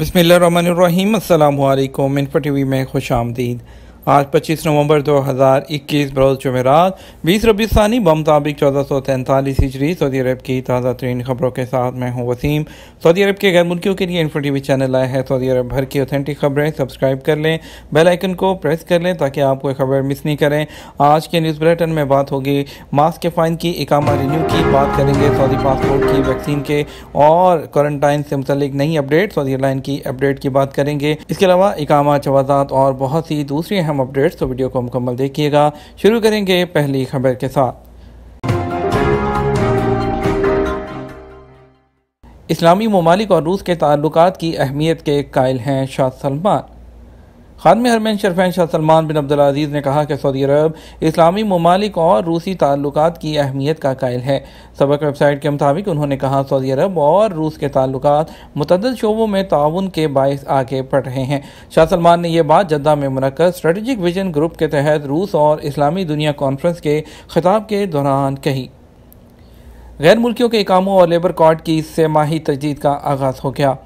बसमीम अल्लाम info T में खुश आमदीद। आज 25 नवंबर 2021 बरोज़ जमेरात। बीस रबीसानी बमताबिक चौदह सौ तैंतालीस हिजरी, सऊदी अरब की ताज़ा तरीन खबरों के साथ मैं हूँ वसीम। सऊदी अरब के गैर मुल्कियों के लिए इन्फो टी वी चैनल आया है। सऊदी अरब भर की ऑथेंटिक खबरें सब्सक्राइब कर लें बेल आइकन को प्रेस कर लें ताकि आप कोई खबर मिस नहीं करें। आज के न्यूज़ बुलेटिन में बात होगी मास्क के फ़ाइन की, इकामा रिन्यू की, बात करेंगे सऊदी पासपोर्ट की वैक्सीन के, और क्वारंटाइन से मुतलिक नई अपडेट सऊदी एयरलाइन की अपडेट की बात करेंगे। इसके अलावा इकामा जवाजात और बहुत सी दूसरी अहम अपडेट्स तो वीडियो को मुकम्मल देखिएगा। शुरू करेंगे पहली खबर के साथ। इस्लामी ममालिक और रूस के ताल्लुक की अहमियत के कायल हैं शाह सलमान। खादम हरमैन शरफैन शाह सलमान बिन अब्दुल अब्दुल्लाजीज़ ने कहा कि सऊदी अरब, इस्लामी ममालिक और रूसी ताल्लुक की अहमियत का कायल है। सबक वेबसाइट के मुताबिक उन्होंने कहा, सऊदी अरब और रूस के ताल्लुक मुतद शोबों में ताउन के बायस आगे बढ़ रहे हैं। शाह सलमान ने यह बात जद्दा में मनकद स्ट्रेटजिक विजन ग्रुप के तहत रूस और इस्लामी दुनिया कॉन्फ्रेंस के खिताब के दौरान कही। गैर मुल्कियों के कामों और लेबर कार्ड की इससे माही तजदीद का आगाज़ हो गया।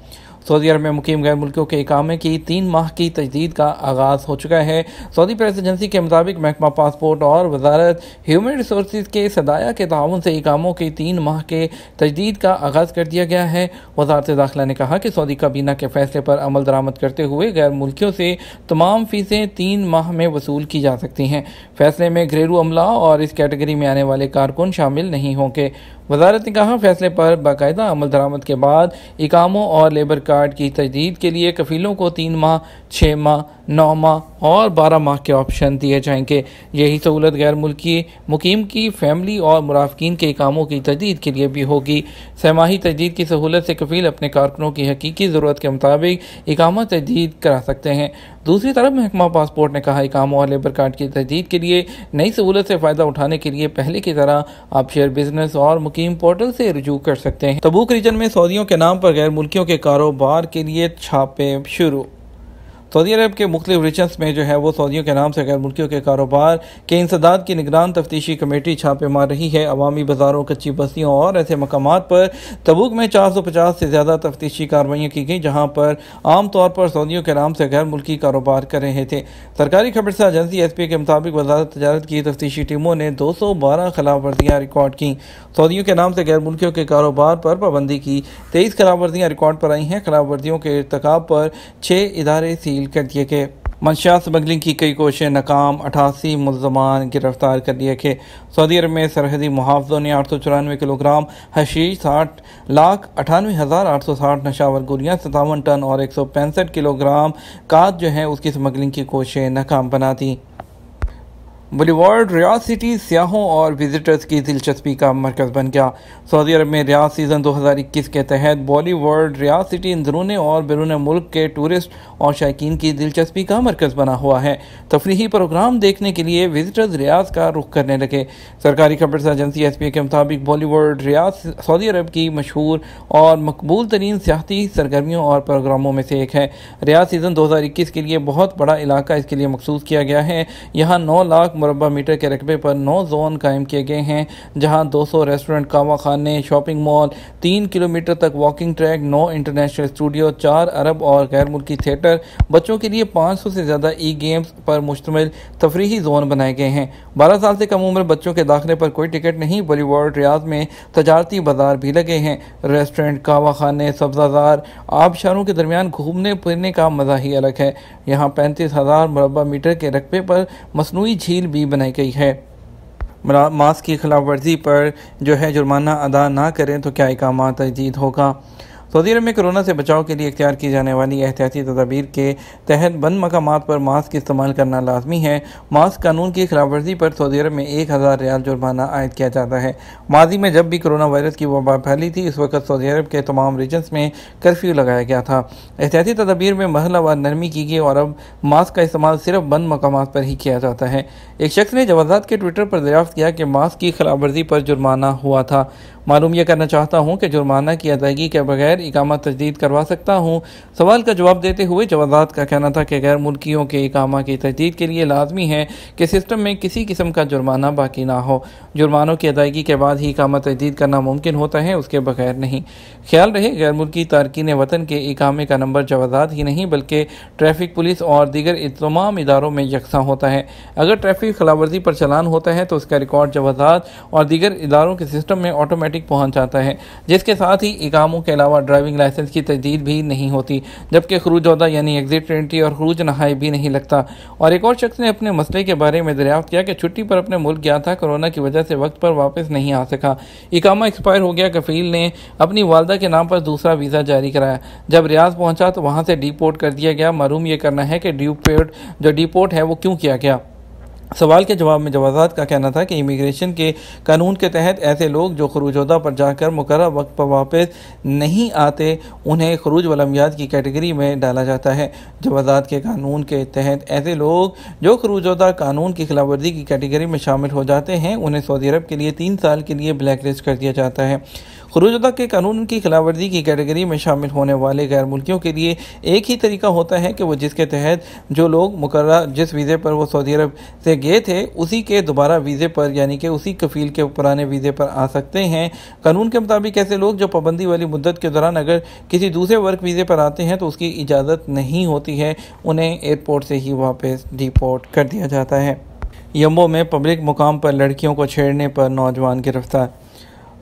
सऊदी अरब में मुकीम गैर मुल्कों के इकामे की तीन माह की तजदीद का आगाज़ हो चुका है। सऊदी प्रेस एजेंसी के मुताबिक महकमा पासपोर्ट और वजारत, ह्यूमन रिसोर्स के सदाया के ताउन से इकामों की तीन माह के तजदीद का आगाज़ कर दिया गया है। वजारत दाखिला ने कहा कि सऊदी काबीना के फैसले पर अमल दरामद करते हुए गैर मुल्कियों से तमाम फीसें तीन माह में वसूल की जा सकती हैं। फैसले में घरेलू अमला और इस कैटेगरी में आने वाले कारकुन शामिल नहीं होंगे। वजारत ने कहा फैसले पर बाकायदा अमल दरामद के बाद इकामों और लेबर कार्ड की तजदीद के लिए कफीलों को तीन माह छः माह, नौ माह और बारह माह के ऑप्शन दिए जाएँगे। यही सहूलत गैर मुल्की मुकीम की फैमिली और मुराफिन के कामों की तजदीद के लिए भी होगी। सहमाही तजदीद की सहूलत से कफील अपने कारकुनों की हकीकी ज़रूरत के मुताबिक इकामा तजदीद करा सकते हैं। दूसरी तरफ़ महकमा पासपोर्ट ने कहा काम और लेबर कार्ड की तजदीद के लिए नई सहूलत से फ़ायदा उठाने के लिए पहले की तरह आप शेयर बिज़नेस और मुकीम पोर्टल से रजू कर सकते हैं। तबूक रीजन में सऊदियों के नाम पर गैर मुल्कियों के कारोबार के लिए छापे शुरू। सऊदी अरब के मुख्तु रीजन्स में जो है वो सऊदियों के नाम से गैर मुल्कियों के कारोबार के इंसदाद की निगरान तफ्तीशी कमेटी छापे मार रही है। अवामी बाज़ारों, कच्ची बस्तियों और ऐसे मकाम पर तबूक में चार सौ पचास से ज़्यादा तफ्तीशी कार्रवाइयाँ की गई, जहाँ पर आम तौर पर सऊदियों के नाम से गैर मुल्की कारोबार कर रहे थे। सरकारी खबर से एजेंसी एस पी के मुताबिक वजारत तजारत की तफ्तीशी टीमों ने दो सौ बारह खिलाफ वर्जियाँ रिकॉर्ड की। सऊदियों के नाम से गैर मुल्कियों के कारोबार पर पाबंदी की। तेईस खिलाफ वर्जियाँ रिकॉर्ड पर आई हैं। खिलाफ वर्जियों के इरतकाब पर छः इदारे सील तब्दील कर दिए गए मंशा स्मगलिंग की कई कोशें नाकाम अठासी मुलजमान गिरफ़्तार कर लिए गए सऊदी अरब में सरहदी मुहावजों ने आठ सौ चौरानवे किलोग्राम हशीश साठ लाख अठानवे हज़ार आठ सौ साठ नशावर गोलियाँ सतावन टन और एक सौ पैंसठ किलोग्राम काद जो है उसकी स्मगलिंग की कोशें नाकाम बना दी। बलीवर्ड, रियाज सिटी, सियाहों और विजिटर्स की दिलचस्पी का मरकज़ बन गया। सऊदी अरब में रियाज सीज़न 2021 के तहत बॉलीवर्ल्ड रियाज सिटी अंदरून और बैरून मुल्क के टूरिस्ट और शायकीन की दिलचस्पी का मरकज़ बना हुआ है। तफरी प्रोग्राम देखने के लिए विजिटर्स रियाज का रुख करने लगे। सरकारी खबर एजेंसी एस पी ए के मुताबिक बॉलीवर्ल्ड रियाज, सऊदी अरब की मशहूर और मकबूल तरीन सियाती सरगर्मियों और प्रोग्रामों में से एक है। रियाज सीज़न दो हज़ार इक्कीस के लिए बहुत बड़ा इलाका इसके लिए मखसूस किया गया है। यहाँ नौ लाख मुरबा मीटर के रकबे पर नौ जोन कायम किए गए हैं, जहाँ 200 रेस्टोरेंट कावा खाने शॉपिंग मॉल, तीन किलोमीटर तक वॉकिंग ट्रैक नौ इंटरनेशनल स्टूडियो चार अरब और गैर मुल्की थिएटर बच्चों के लिए 500 से ज़्यादा ई गेम्स पर मुश्तमिल तफरी जोन बनाए गए हैं। बारह साल से कम उम्र बच्चों के दाखिले पर कोई टिकट नहीं, बॉलीवुड रियाज में तजारती बाज़ार भी लगे हैं। रेस्टोरेंट कावा खाने सब्जाजार आबशारों के दरमियान घूमने फिरने का मज़ा ही अलग है। यहाँ पैंतीस हज़ार मुरबा मीटर के रकबे पर मसनू झील भी बनाई गई है। मास्क की खिलाफ वर्जी पर जो है जुर्माना अदा ना करें तो क्या इकाम तजदीद होगा? सऊदी अरब में कोरोना से बचाव के लिए इख्तियार की जाने वाली एहतियाती तदाबीर के तहत बंद मकाम पर मास्क इस्तेमाल करना लाजमी है। मास्क कानून की खिलाफ वर्जी पर सऊदी अरब में एक हज़ार रियाल जुर्माना आयद किया जाता है। माजी में जब भी कोरोना वायरस की वबा फैली थी, इस वक्त सऊदी अरब के तमाम रीजन्स में कर्फ्यू लगाया गया था। एहतियाती तदाबीर में महला व नरमी की गई और अब मास्क का इस्तेमाल सिर्फ़ बंद मकाम पर ही किया जाता है। एक शख्स ने जवाजात के ट्विटर पर दरियाफ्त किया कि मास्क की खिलाफ वर्जी पर जुर्माना हुआ था। मालूम यह करना चाहता हूँ कि जुर्माना की अदायगी के बगैर इकामा तजदीद करवा सकता हूँ। सवाल का जवाब देते हुए जवाजात का कहना था कि गैर मुल्कियों के इकामा की तजदीद के लिए लाजमी है कि सिस्टम में किसी किस्म का जुर्माना बाकी ना हो। जुर्मानों की अदायगी के बाद ही इकामा तजदीद करना मुमकिन होता है, उसके बगैर नहीं। ख्याल रहे, गैर मुल्की तारकिन वतन के इकामे का नंबर जवाजात ही नहीं, बल्कि ट्रैफ़िक पुलिस और दीगर तमाम इदारों में यकसा होता है। अगर ट्रैफ़िक खिलावर्जी पर चलान होता है तो उसका रिकॉर्ड जवाजात और दीगर इदारों के सिस्टम में ऑटोमेटिक पहुँच जाता है, जिसके साथ ही इकामों के अलावा ड्राइविंग लाइसेंस की तजदीद भी नहीं होती, जबकि खरूज अहदा यानी एग्जिट एंट्री और खरूज नहाई भी नहीं लगता। और एक और शख्स ने अपने मसले के बारे में दरियाफ्त किया कि छुट्टी पर अपने मुल्क गया था, कोरोना की वजह से वक्त पर वापस नहीं आ सका। इकामा एक्सपायर हो गया, कफील ने अपनी वालदा के नाम पर दूसरा वीज़ा जारी कराया। जब रियाज पहुँचा तो वहाँ से डिपोर्ट कर दिया गया। मरूम यह करना है कि डिपोर्ट, जो डिपोर्ट है वो क्यों किया गया? सवाल के जवाब में जवाजात का कहना था कि इमिग्रेशन के कानून के तहत ऐसे लोग जो खरूजोदा पर जाकर मुकर वक्त पर वापस नहीं आते, उन्हें खरूज वलमियात की कैटेगरी में डाला जाता है। जवाजात के कानून के तहत ऐसे लोग जो खरूजोदा कानून की खिलाफवर्जी की कैटेगरी में शामिल हो जाते हैं, उन्हें सऊदी अरब के लिए तीन साल के लिए ब्लैक लिस्ट कर दिया जाता है। खरूजदा के कानून की खिलाफवर्जी की कैटेगरी में शामिल होने वाले गैर मुल्कियों के लिए एक ही तरीका होता है कि वो जिसके तहत जो लोग मुकर जिस वीज़े पर वो सऊदी अरब से गए थे, उसी के दोबारा वीज़े पर, यानी कि उसी कफील के पुराने वीज़े पर आ सकते हैं। कानून के मुताबिक ऐसे लोग जो पाबंदी वाली मुद्दत के दौरान अगर किसी दूसरे वर्क वीज़े पर आते हैं तो उसकी इजाज़त नहीं होती है। उन्हें एयरपोर्ट से ही वापस डिपोर्ट कर दिया जाता है। यम्बो में पब्लिक मुकाम पर लड़कियों को छेड़ने पर नौजवान गिरफ़्तार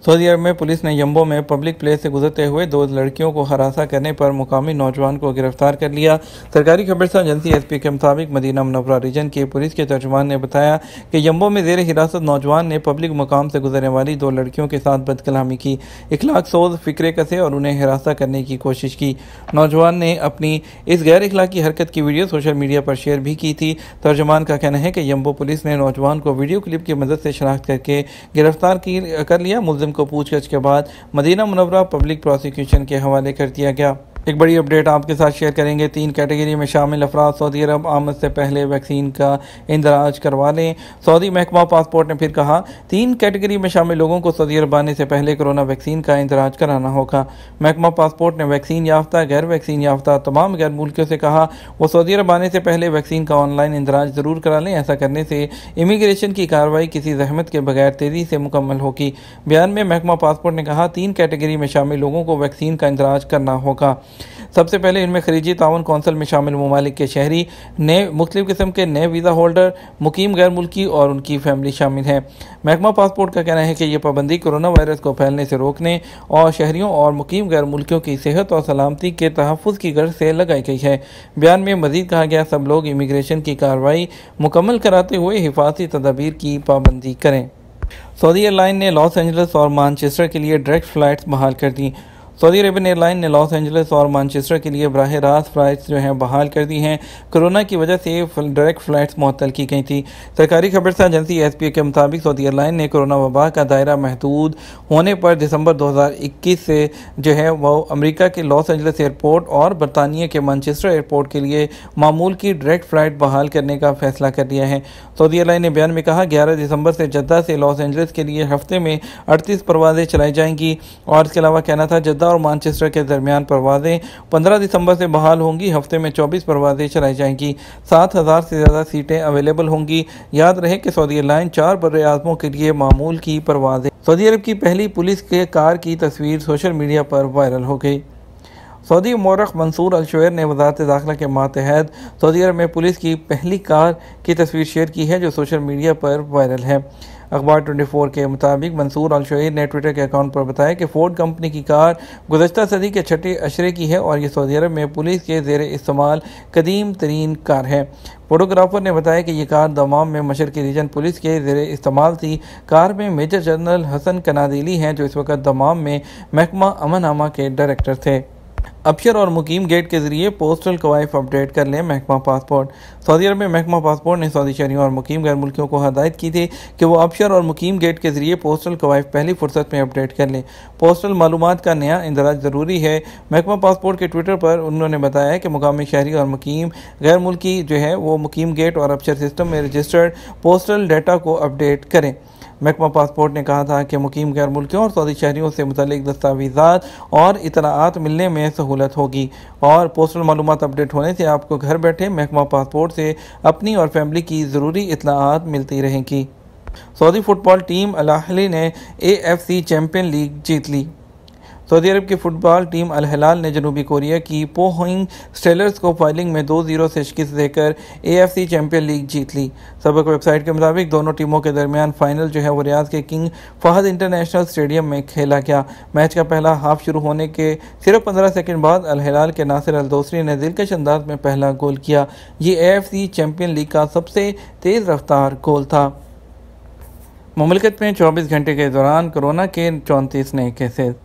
सऊदी अरब में पुलिस ने यम्बो में पब्लिक प्लेस से गुजरते हुए दो लड़कियों को हरासा करने पर मुकामी नौजवान को गिरफ़्तार कर लिया। सरकारी खबरसा एजेंसी एस पी के मुताबिक मदीना मनवरा रीजन के पुलिस के तर्जमान ने बताया कि यम्बो में जेर हिरासत नौजवान ने पब्लिक मुकाम से गुजरने वाली दो लड़कियों के साथ बदकलामी की इखलाक सोज फिक्रे कसे और उन्हें हिरासा करने की कोशिश की। नौजवान ने अपनी इस गैर इखलाकी हरकत की वीडियो सोशल मीडिया पर शेयर भी की थी। तर्जमान का कहना है कि यम्बो पुलिस ने नौजवान को वीडियो क्लिप की मदद से शनाख्त करके गिरफ़्तार कर लिया। मुलजिम को पूछगछ के बाद मदीना मुनवरा पब्लिक प्रोसिक्यूशन के हवाले कर दिया गया। एक बड़ी अपडेट आपके साथ शेयर करेंगे। तीन कैटेगरी में शामिल अफराद सऊदी अरब आमद से पहले वैक्सीन का इंदराज करवा लें। सऊदी महकमा पासपोर्ट ने फिर कहा, तीन कैटेगरी में शामिल लोगों को सऊदी अरब आने से पहले कोरोना वैक्सीन का इंदराज कराना होगा। महकमा पासपोर्ट ने वैक्सीन याफ्ता, गैर वैक्सीन याफ्ता तमाम गैर मुल्कों से कहा, वो सऊदी अरब आने से पहले वैक्सीन का ऑनलाइन इंदराज ज़रूर करा लें। ऐसा करने से इमिग्रेशन की कार्रवाई किसी जहमत के बगैर तेज़ी से मुकम्मल होगी। बयान में महकमा पासपोर्ट ने कहा, तीन कैटेगरी में शामिल लोगों को वैक्सीन का इंदराज करना होगा। सबसे पहले इनमें खरीजी ताउन कौंसल में शामिल ममालिक के शहरी, नए मुख्तु किस्म के नए वीज़ा होल्डर, मुकीम गैर मुल्की और उनकी फैमिली शामिल हैं। महकमा पासपोर्ट का कहना है कि यह पाबंदी कोरोना वायरस को फैलने से रोकने और शहरीों और मुकीम गैर मुल्कियों की सेहत और सलामती के तहफ़ की गर्ज से लगाई गई है। बयान में मजीद कहा गया, सब लोग इमिग्रेशन की कार्रवाई मुकम्मल कराते हुए हिफाजती तदाबीर की पाबंदी करें। सऊदी एयरलाइन ने लॉस एंजल्स और मानचेस्टर के लिए डायरेक्ट फ़्लाइट्स बहाल कर दी। सऊदी अरेबियन एयरलाइन ने लॉस एंजल्स और मानचेस्टर के लिए बरह रास्त फ़्लाइट्स जो हैं, बहाल कर दी हैं। कोरोना की वजह से डायरेक्ट फ़्लाइट्स मुअत्तल की गई थी। सरकारी खबर से एजेंसी एस पी के मुताबिक सऊदी एयरलाइन ने कोरोना वबा का दायरा महदूद होने पर दिसंबर दो हज़ार इक्कीस से जो है वह अमरीका के लॉस एंजल्स एयरपोर्ट और बरतानिया के मानचेस्टर एयरपोर्ट के लिए मामूल की डायरेक्ट फ़्लाइट बहाल करने का फैसला कर लिया है। सऊदी एयरलाइन ने बयान में कहा, ग्यारह दिसंबर से जद्दा से लॉस एंजल्स के लिए हफ़्ते में अड़तीस परवाजें चलाई जाएँगी और इसके अलावा कहना था, जद्दा और मानचेस्टर के दरमियान परवाजें 15 दिसंबर से बहाल होंगी। हफ़्ते में 24 परवाजें चलाई जाएँगी। सात हज़ार से ज़्यादा सीटें अवेलेबल होंगी। याद रहे कि सऊदी एयरलाइन चार बर आजमों के लिए मामूल की परवाजें। सऊदी अरब की पहली पुलिस के कार की तस्वीर सोशल मीडिया पर वायरल हो गई। सऊदी मौरख मंसूर अलशोर ने वजारत दाखिला के मातहत सऊदी अरब में पुलिस की पहली कार की तस्वीर शेयर की है, जो सोशल मीडिया पर वायरल है। अखबार 24 के मुताबिक मंसूर अल शहीद ने ट्विटर के अकाउंट पर बताया कि फोर्ड कंपनी की कार गुजशत सदी के छठे अशरे की है और ये सऊदी अरब में पुलिस के जेर इस्तेमाल कदीम तरीन कार है। फोटोग्राफर ने बताया कि ये कार दमाम में मशर की रीजन पुलिस के जेर इस्तेमाल थी। कार में मेजर जनरल हसन कनादिली हैं जो इस वक्त दमाम में महकमा अमन आमा के डायरेक्टर थे। अबशर और मुकीम गेट के ज़रिए पोस्टल कवायफ अपडेट कर लें महकमा पासपोर्ट। सऊदी अरब में महकमा पासपोर्ट ने सऊदी शहरियों और मुकीम गैर मुल्कियों को हदायत की थी कि वो अबशर और मुकीम गेट के ज़रिए पोस्टल कवायफ पहली फुर्सत में अपडेट कर लें। पोस्टल मालूम का नया इंदराज ज़रूरी है। महकमा पासपोर्ट के ट्विटर पर उन्होंने बताया कि मुकामी शहरी और मुकीम गैर मुल्की जो है, वो मुकीम गेट और अबशर सिस्टम में रजिस्टर्ड पोस्टल डाटा को अपडेट करें। महकमा पासपोर्ट ने कहा था कि मुकीम गैर मुल्कियों और सऊदी शहरीों से मुतलिक दस्तावेज़ात और इतलात मिलने में सहूलत होगी। और पोस्टल मालूम अपडेट होने से आपको घर बैठे महकमा पासपोर्ट से अपनी और फैमिली की ज़रूरी इतलात मिलती रहेंगी। सऊदी फुटबॉल टीम अलाहली ने A F C champion league जीत ली। सऊदी अरब की फुटबॉल टीम अल हिलाल ने जनूबी कोरिया की पोहोइंग स्टेलर्स को फाइलिंग में दो ज़ीरो से शिकस्त देकर एएफसी चैंपियन लीग जीत ली। सबक वेबसाइट के मुताबिक दोनों टीमों के दरमियान फाइनल जो है वो रियाज के किंग फहद इंटरनेशनल स्टेडियम में खेला गया। मैच का पहला हाफ़ शुरू होने के सिर्फ़ पंद्रह सेकेंड बाद अल हिलाल के नासिर अल दोसरी ने दिलकश अंदाज में पहला गोल किया। ये ए चैंपियन लीग का सबसे तेज़ रफ्तार गोल था। ममलकत में 24 घंटे के दौरान कोरोना के चौंतीस नए केसेस।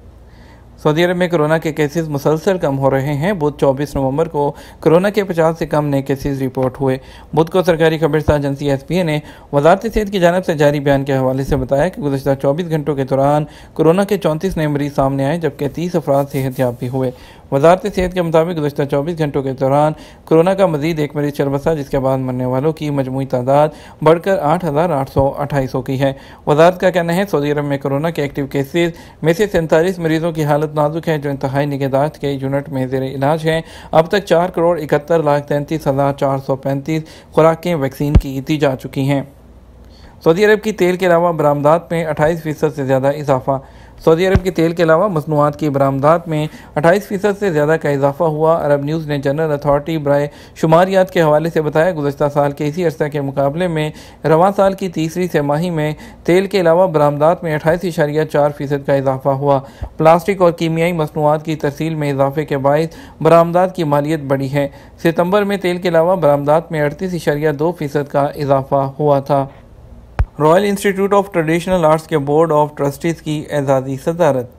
सऊदी अरब में कोरोना के केसेस मुसलसल कम हो रहे हैं। बुध 24 नवंबर को कोरोना के 50 से कम नए केसेस रिपोर्ट हुए। बुध को सरकारी खबरसा एजेंसी एस पी ए ने वजारत सेहत की जानब से जारी बयान के हवाले से बताया कि गुजशत 24 घंटों के दौरान कोरोना के चौंतीस नए मरीज़ सामने आए, जबकि तीस अफराद सेहतियाब भी हुए। वजारत सेहत के मुताबिक गुजशत चौबीस घंटों के दौरान कोरोना का मजीद एक मरीज़ चल बसा जिसके बाद मरने वालों की मजमू तादाद बढ़कर आठ हज़ार आठ सौ अट्ठाईस हो गई है। वजारत का कहना है, सऊदी अरब में कोरोना के एक्टिव केसेज में से सैंतालीस मरीजों की हालत नाजुक है, जो इंतहाई निगहदाश्त के यूनिट में जेर इलाज हैं। अब तक चार करोड़ इकहत्तर लाख तैंतीस हज़ार चार सौ पैंतीस खुराकें वैक्सीन की दी जा चुकी हैं। सऊदी अरब की तेल के अलावा बरामदात में अट्ठाईस फ़ीसद से ज़्यादा इजाफा। सऊदी अरब के तेल के अलावा मसनूआत की बरामदात में अट्ठाईस फ़ीसद से ज़्यादा का इजाफा हुआ। अरब न्यूज़ ने जनरल अथॉरिटी बर शुमारियात के हवाले से बताया, गुजशत साल के इसी अरसा के मुकाबले में रवा साल की तीसरी माही में तेल के अलावा बरामदात में अट्ठाईस इशारिया चार फ़ीसद का इजाफा हुआ। प्लास्टिक और कीमियाई मसनूआत की तरसील में इजाफे के बायस बरामदात की मालियत बढ़ी है। सितंबर में तेल के अलावा बरामदात में अड़तीस इशारिया दो फ़ीसद का इजाफा हुआ था। Royal institute of traditional arts के बोर्ड ऑफ़ ट्रस्टीज़ की एजाज़ी सदारत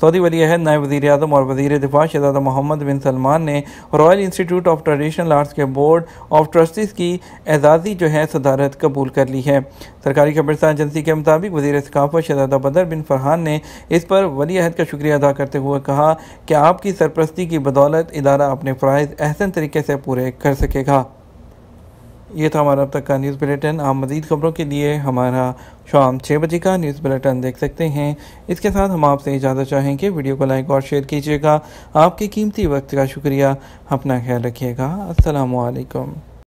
सऊदी वली अहद नायब वजी अजम और वज़ीर दिफा शहजादा मोहम्मद बिन सलमान ने royal institute of traditional arts के बोर्ड ऑफ़ ट्रस्टीज़ की एजाज़ी जो है, सदारत कबूल कर ली है। सरकारी खबरसा एजेंसी के मुताबिक वजी सकाफत शहजादा बदर बिन फरहान ने इस पर वली अहद का शुक्रिया अदा करते हुए कहा कि आपकी सरपरस्ती की बदौलत इदारा अपने फ़रज़ अहसन तरीके से पूरे कर सकेगा। ये था हमारा अब तक का न्यूज़ बुलेटिन। आप मज़ीद खबरों के लिए हमारा शाम छः बजे का न्यूज़ बुलेटिन देख सकते हैं। इसके साथ हम आपसे इजाज़त चाहेंगे वीडियो को लाइक और शेयर कीजिएगा। आपके कीमती वक्त का शुक्रिया। अपना ख्याल रखिएगा। असलकम